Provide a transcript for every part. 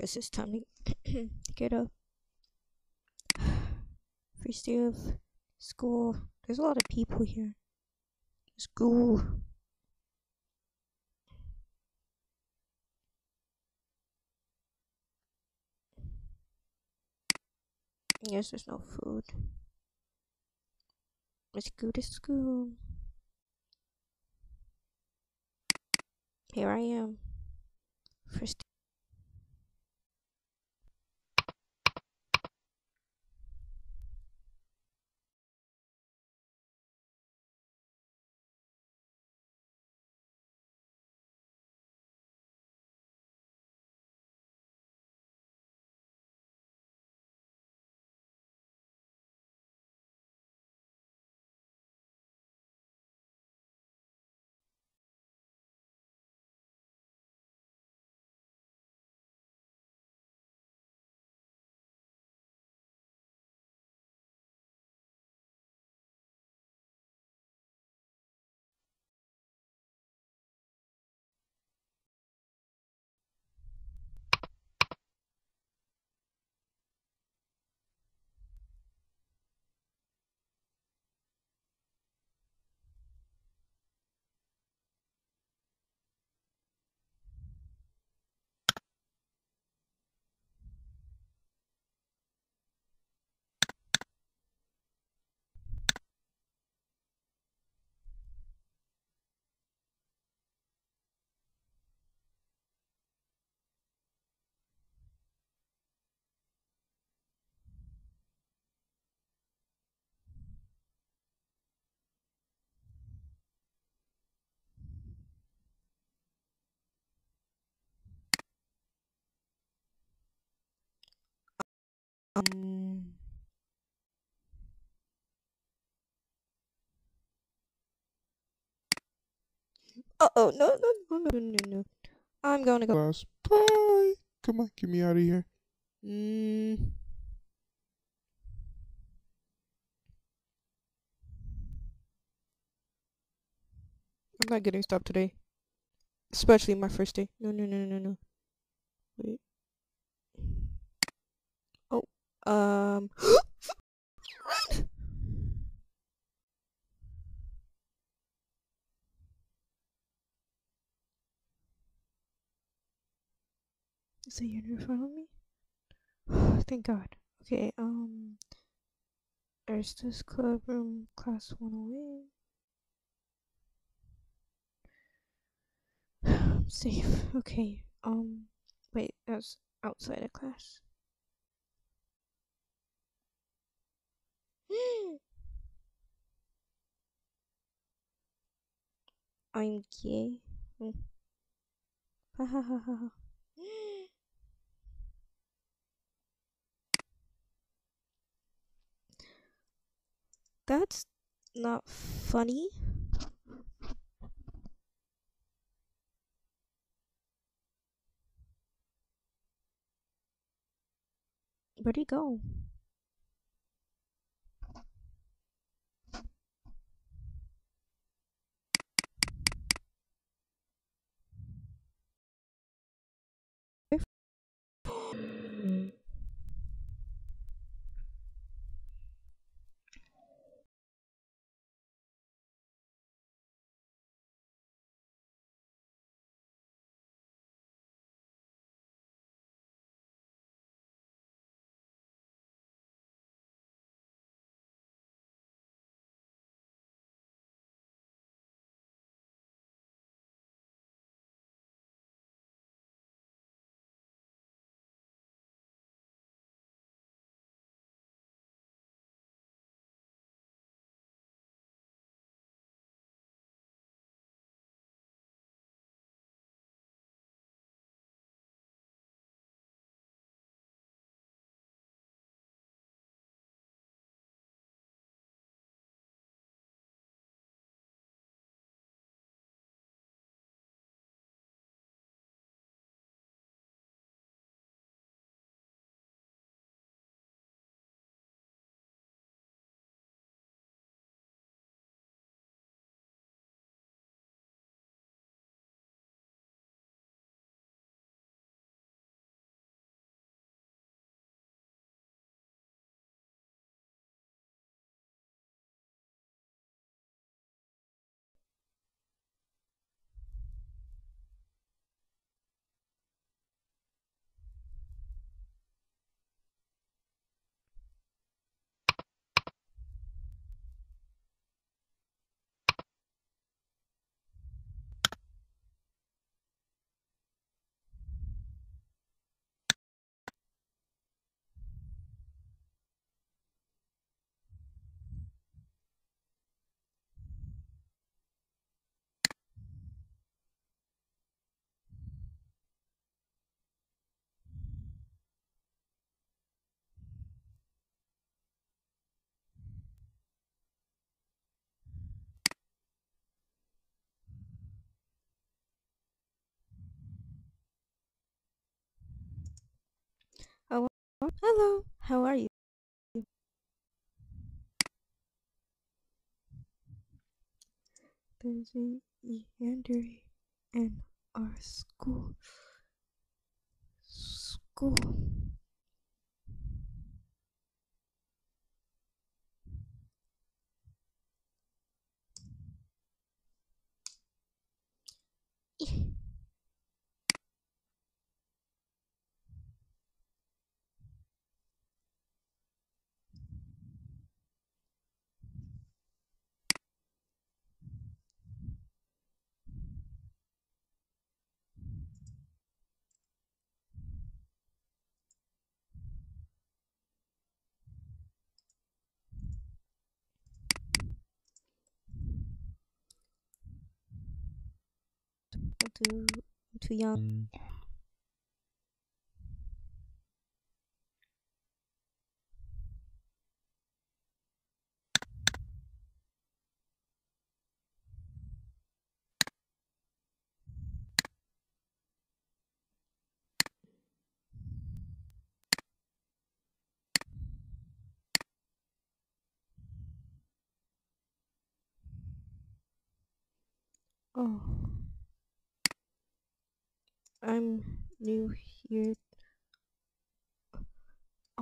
Guess it's time to get up. First day of school. There's a lot of people here. School. Yes, there's no food. Let's go to school. Here I am. First Um. Uh oh, no, no, no, no, no, no. I'm gonna go. Class. Bye. Come on, get me out of here. Mm. I'm not getting stopped today. Especially my first day. No, no, no, no, no. Wait. Um. Run! Is the unit of me? Thank God. Okay, um. There's this club room, class 108. I'm safe. Okay, um. Wait, that's outside of class. I'm gay. Mm. Ha ha ha ha. ha. That's not funny. Where'd he go? How are you? There's a Yandere in our school. School. Too too young. Mm. Oh. I'm new here.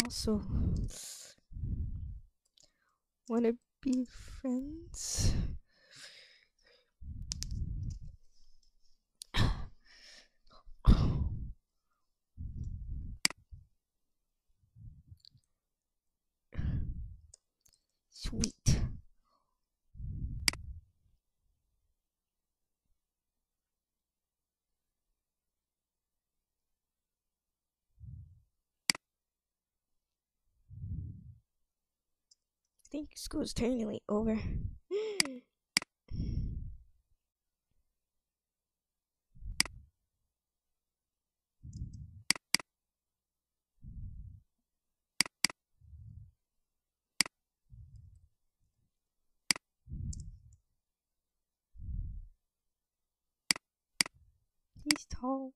Also, wanna be friends? Sweet. I think school's technically over. He's tall.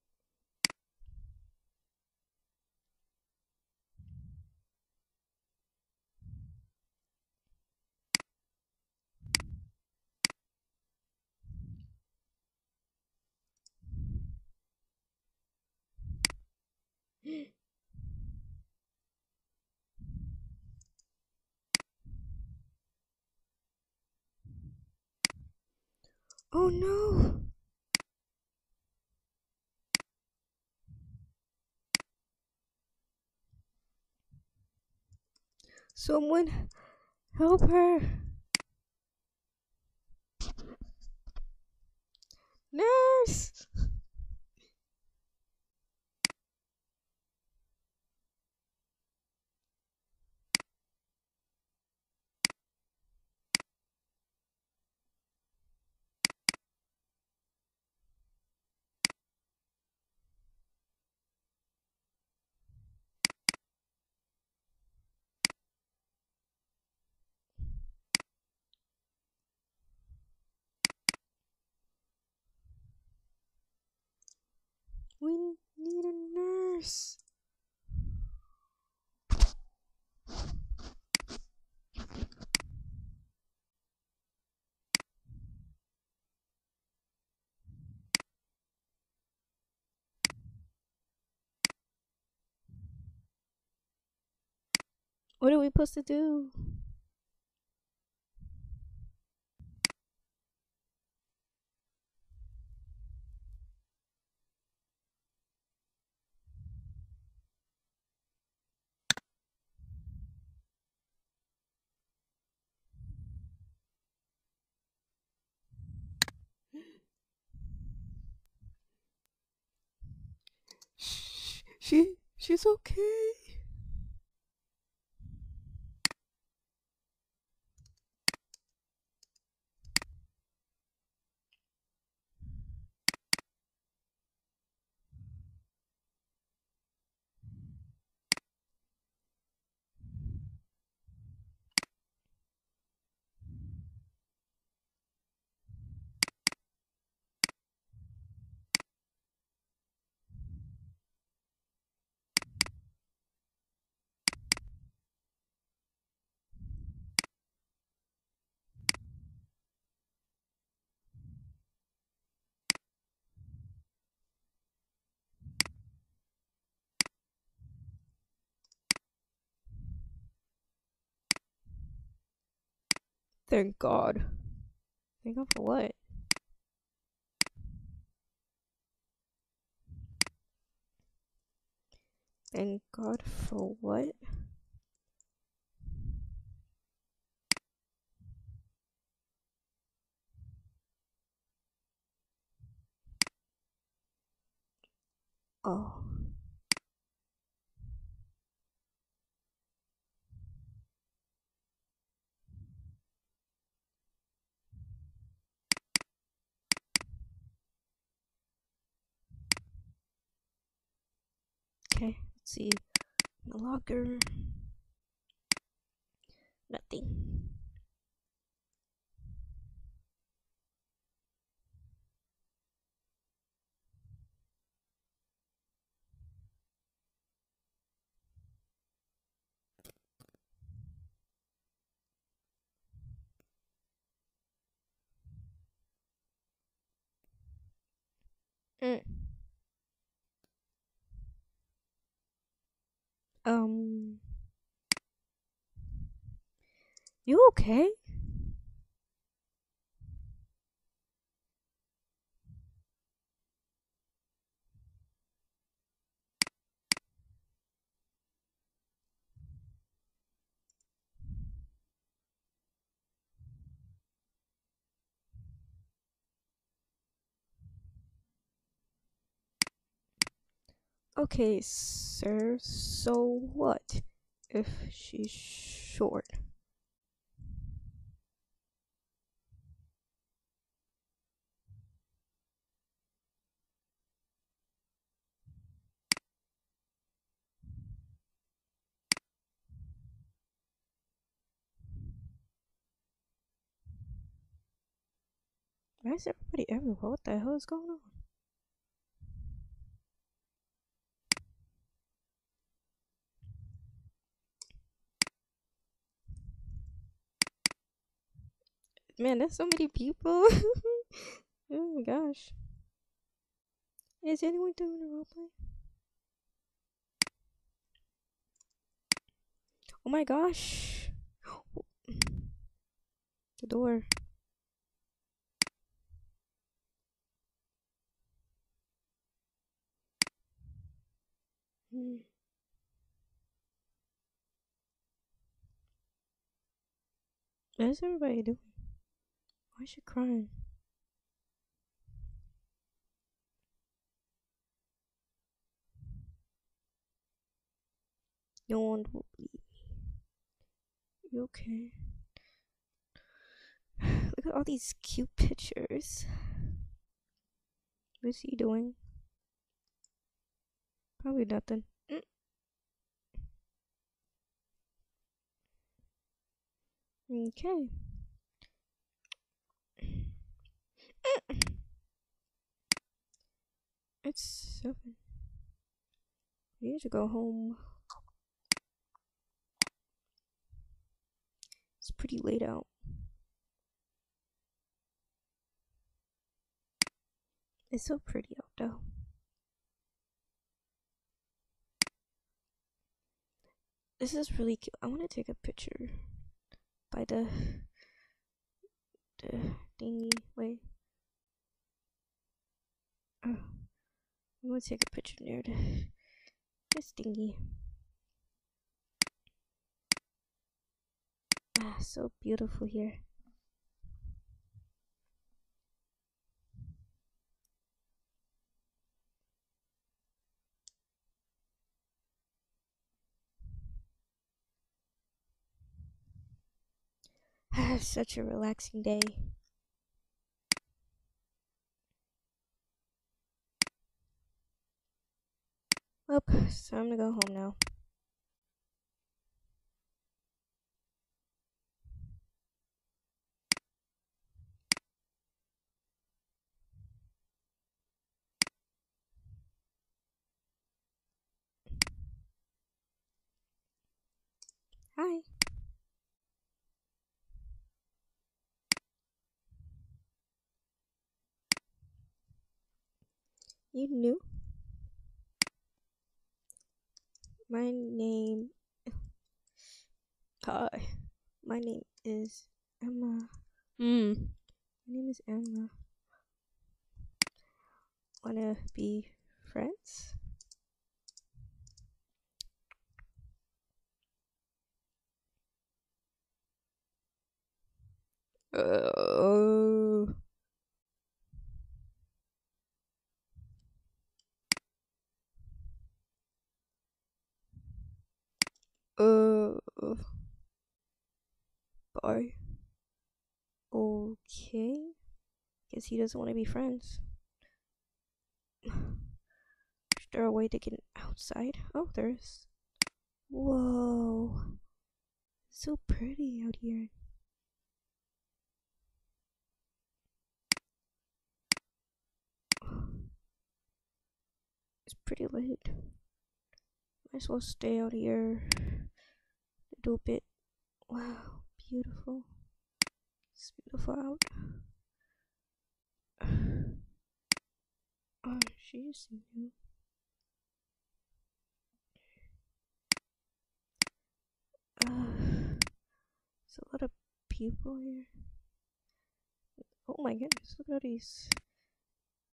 Oh no! Someone help her! Nurse! We need a nurse. What are we supposed to do? She she's okay. Thank God. Thank God for what? Thank God for what? Oh. Okay, let's see. The locker. Nothing. Mm. Um. You okay? Okay, So what if she's short? Why is everybody everywhere? What the hell is going on? Man, there's so many people. oh my gosh. Is anyone doing a roleplay? Oh my gosh. The door. Hmm. What is everybody doing? Why is she crying? No one will believe me. You okay? Look at all these cute pictures. What's he doing? Probably nothing. Mm. Okay. It's seven. I need to go home. It's pretty late out. It's so pretty out though. This is really cute. I want to take a picture by the the thingy. Wait. I'm gonna take a picture near the this thingy. Ah, so beautiful here. I have Such a relaxing day. Well, it's time to go home now. Hi. You knew? My name. Hi. My name is Emma. Hmm. My name is Emma. Wanna be friends? Uh, bye. Okay. Guess he doesn't want to be friends. Is there a way to get outside? Oh, there is. Whoa. So pretty out here. It's pretty late. Might as well stay out here little bit. Wow, beautiful. It's beautiful out. Oh, she's new. Uh, there's a lot of people here. Oh my goodness, look at these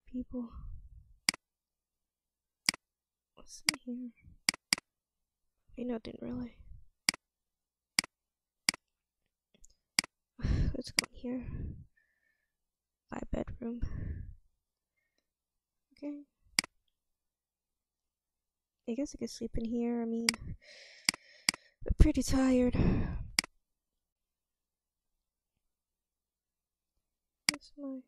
people. What's in here? Wait, no, didn't really. Let's go in here. My bedroom. Okay. I guess I could sleep in here. I mean, I'm pretty tired. Where's my.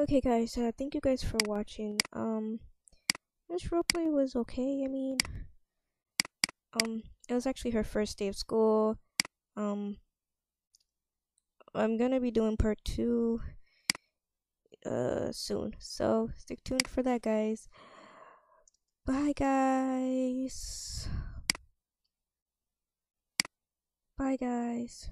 Okay, guys, uh, thank you guys for watching. Um, this roleplay was okay. I mean, um, it was actually her first day of school. Um, I'm gonna be doing part two, uh, soon. So stick tuned for that, guys. Bye, guys. Bye, guys.